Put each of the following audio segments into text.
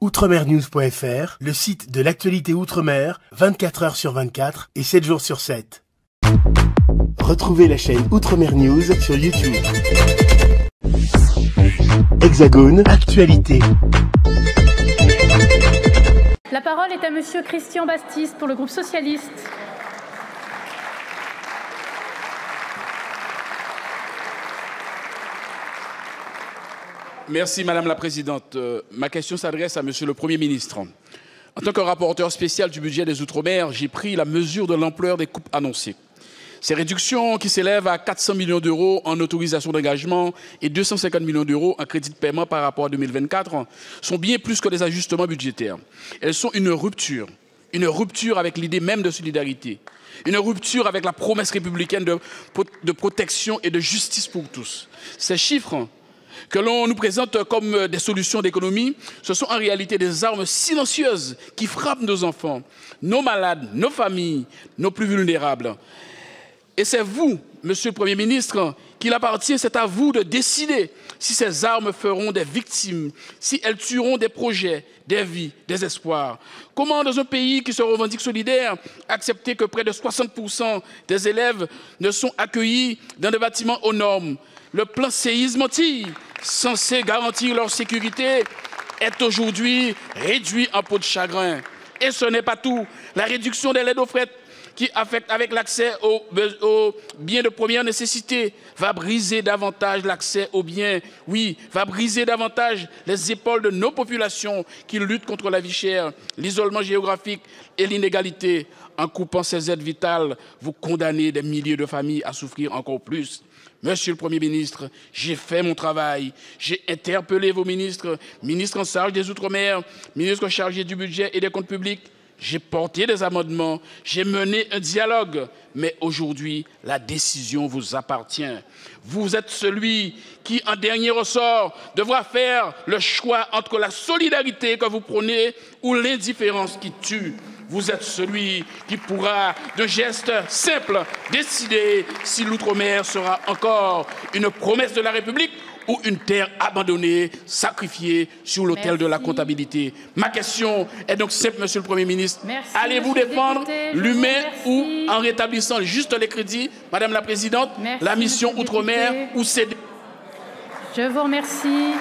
Outremernews.fr, le site de l'actualité Outre-mer, 24 heures sur 24 et 7 jours sur 7. Retrouvez la chaîne Outremer News sur YouTube. Hexagone, actualité. La parole est à Monsieur Christian Bastiste pour le groupe socialiste. Merci Madame la Présidente. Euh, ma question s'adresse à Monsieur le Premier ministre. En tant que rapporteur spécial du budget des Outre-mer, j'ai pris la mesure de l'ampleur des coupes annoncées. Ces réductions qui s'élèvent à 400 millions d'euros en autorisation d'engagement et 250 millions d'euros en crédit de paiement par rapport à 2024 sont bien plus que des ajustements budgétaires. Elles sont une rupture, une rupture avec l'idée même de solidarité, une rupture avec la promesse républicaine de, de protection et de justice pour tous. Ces chiffres que l'on nous présente comme des solutions d'économie, ce sont en réalité des armes silencieuses qui frappent nos enfants, nos malades, nos familles, nos plus vulnérables. Et c'est vous, Monsieur le Premier ministre, qu'il appartient, c'est à vous de décider si ces armes feront des victimes, si elles tueront des projets, des vies, des espoirs. Comment, dans un pays qui se revendique solidaire, accepter que près de 60% des élèves ne sont accueillis dans des bâtiments aux normes? Le plan séisme censé garantir leur sécurité, est aujourd'hui réduit en peau de chagrin. Et ce n'est pas tout. La réduction des aides aux fret qui affecte avec l'accès aux, biens de première nécessité va briser davantage l'accès aux biens. Oui, va briser davantage les épaules de nos populations qui luttent contre la vie chère, l'isolement géographique et l'inégalité. En coupant ces aides vitales, vous condamnez des milliers de familles à souffrir encore plus. Monsieur le Premier ministre, j'ai fait mon travail. J'ai interpellé vos ministres, ministres en charge des Outre-mer, ministres chargés du budget et des comptes publics. J'ai porté des amendements, j'ai mené un dialogue, mais aujourd'hui, la décision vous appartient. Vous êtes celui qui, en dernier ressort, devra faire le choix entre la solidarité que vous prenez ou l'indifférence qui tue vous êtes celui qui pourra, de gestes simples, décider si l'outre-mer sera encore une promesse de la République ou une terre abandonnée, sacrifiée sur l'autel de la comptabilité. Ma question est donc simple, Monsieur le Premier ministre. Allez-vous défendre l'humain ou en rétablissant juste les crédits, Madame la Présidente, la mission Outre-mer ou céder Je vous remercie.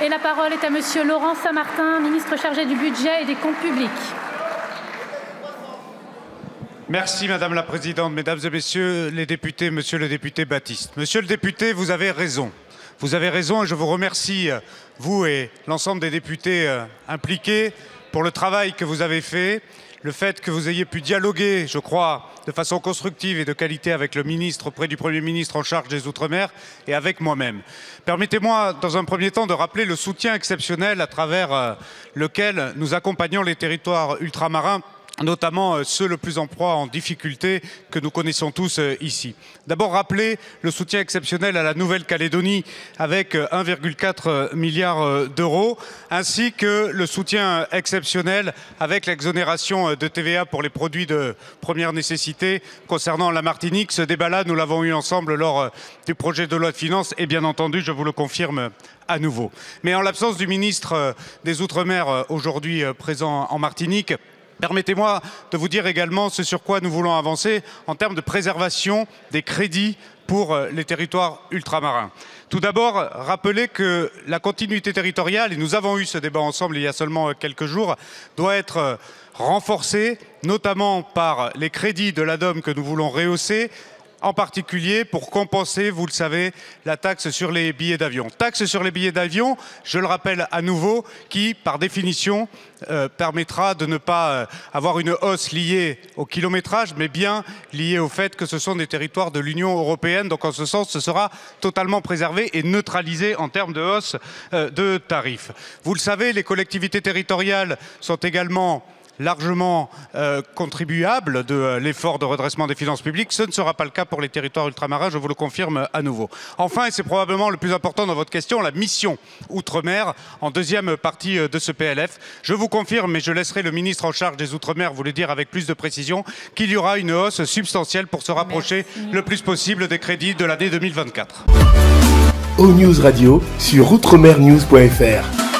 Et la parole est à Monsieur Laurent Saint-Martin, ministre chargé du budget et des comptes publics. Merci Madame la Présidente, Mesdames et Messieurs les députés, Monsieur le député Baptiste. Monsieur le député, vous avez raison. Vous avez raison et je vous remercie, vous et l'ensemble des députés euh, impliqués, pour le travail que vous avez fait, le fait que vous ayez pu dialoguer, je crois, de façon constructive et de qualité avec le ministre auprès du Premier ministre en charge des Outre-mer et avec moi-même. Permettez-moi, dans un premier temps, de rappeler le soutien exceptionnel à travers euh, lequel nous accompagnons les territoires ultramarins notamment euh, ceux le plus en proie en difficulté que nous connaissons tous euh, ici. D'abord rappeler le soutien exceptionnel à la Nouvelle-Calédonie avec 1,4 euh, milliard d'euros, ainsi que le soutien exceptionnel avec l'exonération de TVA pour les produits de première nécessité concernant la Martinique. Ce débat-là, nous l'avons eu ensemble lors du projet de loi de finances et bien entendu, je vous le confirme à nouveau. Mais en l'absence du ministre des Outre-mer aujourd'hui présent en Martinique, Permettez-moi de vous dire également ce sur quoi nous voulons avancer en termes de préservation des crédits pour euh, les territoires ultramarins. Tout d'abord, rappeler que la continuité territoriale, et nous avons eu ce débat ensemble il y a seulement euh, quelques jours, doit être euh, renforcée, notamment par les crédits de l'ADOM que nous voulons rehausser, en particulier pour compenser, vous le savez, la taxe sur les billets d'avion. Taxe sur les billets d'avion, je le rappelle à nouveau, qui, par définition, euh, permettra de ne pas euh, avoir une hausse liée au kilométrage, mais bien liée au fait que ce sont des territoires de l'Union européenne. Donc, en ce sens, ce sera totalement préservé et neutralisé en termes de hausse euh, de tarifs. Vous le savez, les collectivités territoriales sont également largement euh, contribuable de euh, l'effort de redressement des finances publiques. Ce ne sera pas le cas pour les territoires ultramarins, je vous le confirme à nouveau. Enfin, et c'est probablement le plus important dans votre question, la mission Outre-mer en deuxième partie euh, de ce PLF. Je vous confirme, et je laisserai le ministre en charge des Outre-mer vous le dire avec plus de précision, qu'il y aura une hausse substantielle pour se rapprocher le plus possible des crédits de l'année 2024. Au News Radio sur outremernews.fr